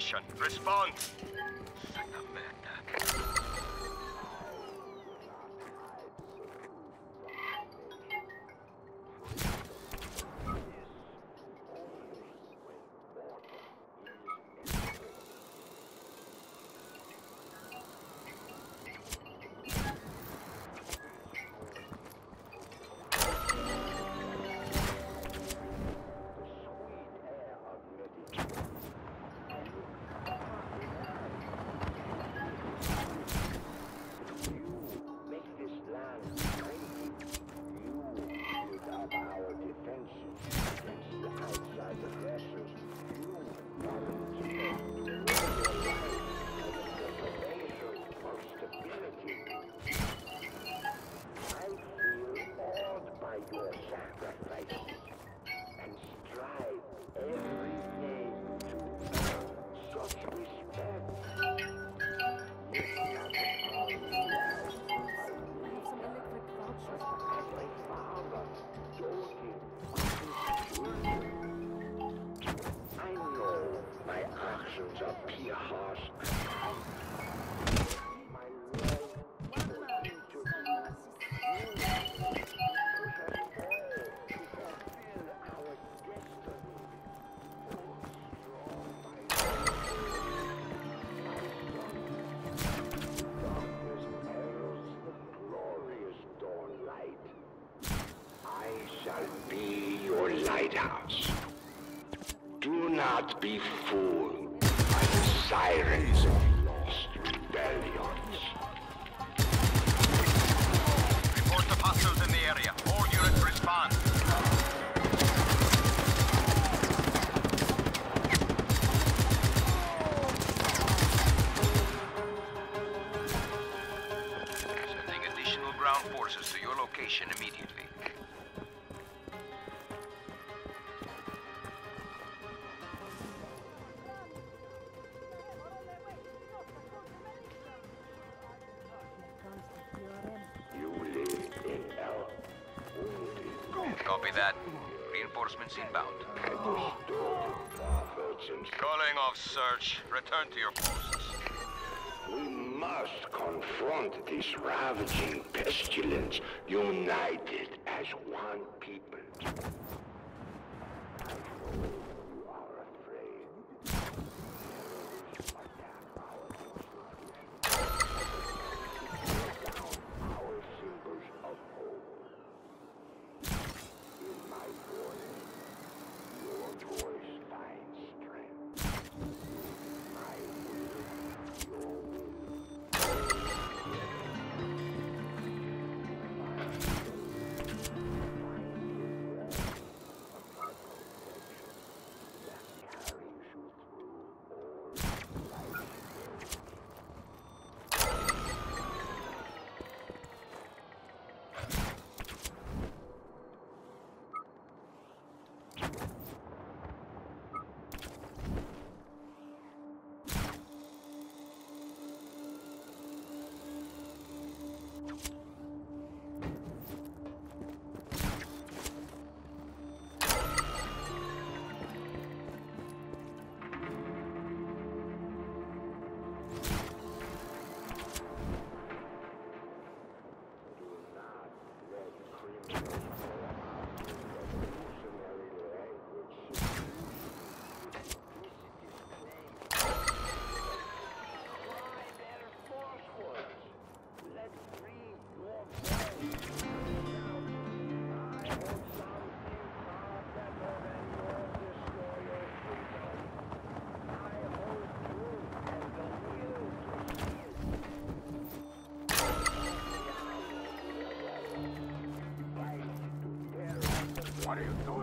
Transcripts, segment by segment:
Response. Respond. lighthouse. Do not be fooled by the sirens of lost rebellions. Report the hostiles in the area. All units respond. Sending additional ground forces to your location immediately. Copy that. Reinforcements inbound. Calling off search. Return to your posts. We must confront this ravaging pestilence, united as one people. What are you doing?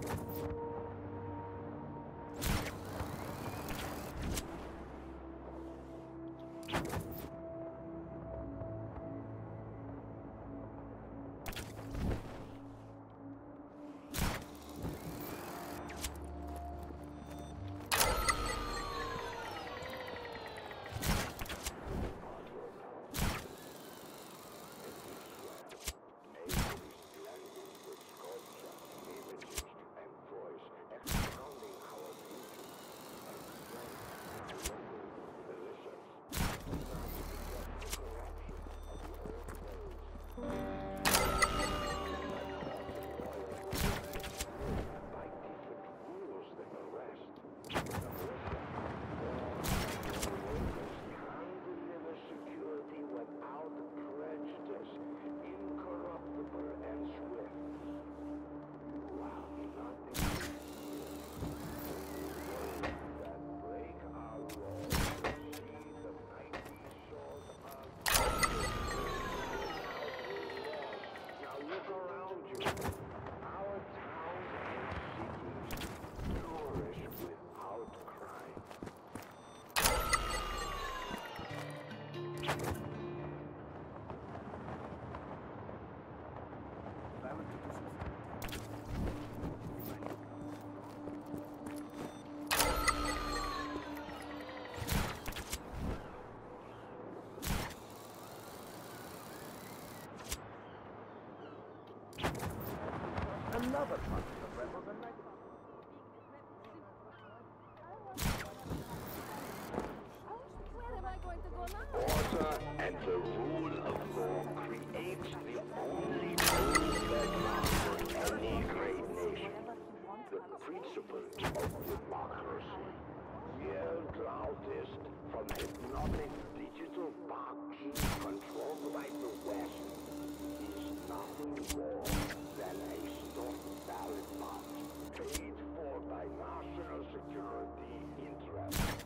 Deliver Another part of rebels go now? Order and the rule of law creates the only bedrock for any great nation. The principle of democracy. Yelled loudest from hypnotic digital boxes controlled by the West is nothing more ballot paid for by national security interests.